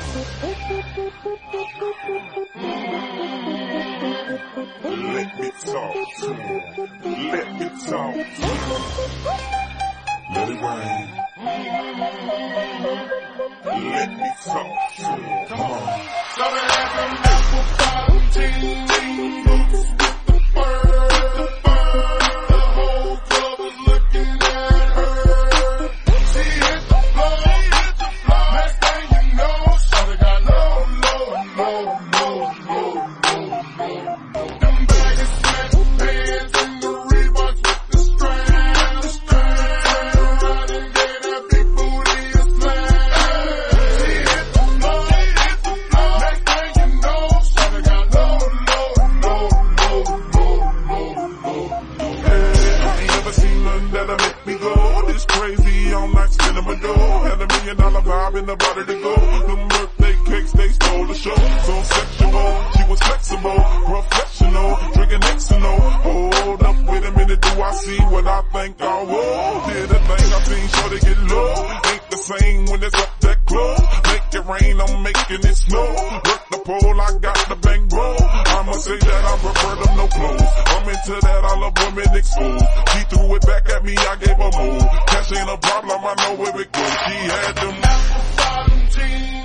Let me talk. Let me talk. Let it rain. Let me talk in the body to go. See what I think I will? Did a thing I seen, sure they get low. Ain't the same when it's up that close. Make it rain, I'm making it snow. Work the pole, I got the bang roll. I'ma say that I prefer them no clothes. I'm into that, I love women exposed. She threw it back at me, I gave her more. Cash ain't a problem, I know where it goes. She had them Apple bottom jeans,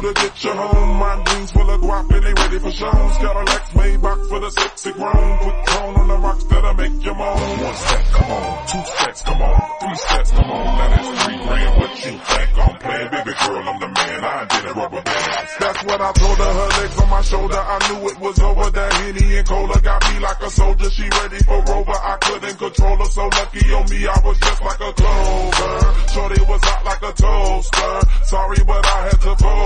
gotta get you home? My jeans full of guap and they ready for shows. Cadillac Maybach for the sexy grown. Patron on the rocks that'll make you moan. One step, come on. Two steps, come on. Three steps, come on. Now that's three grand. What you think I'm playing? Baby girl, I'm the man. I did a rubber band. That's what I told her. Her legs on my shoulder. I knew it was over. That Henny and Cola got me like a soldier. She ready for Rover. I couldn't control her. So lucky on me, I was just like a clover. Shorty was hot like a toaster. Sorry, but I had to fold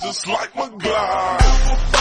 just like my glide.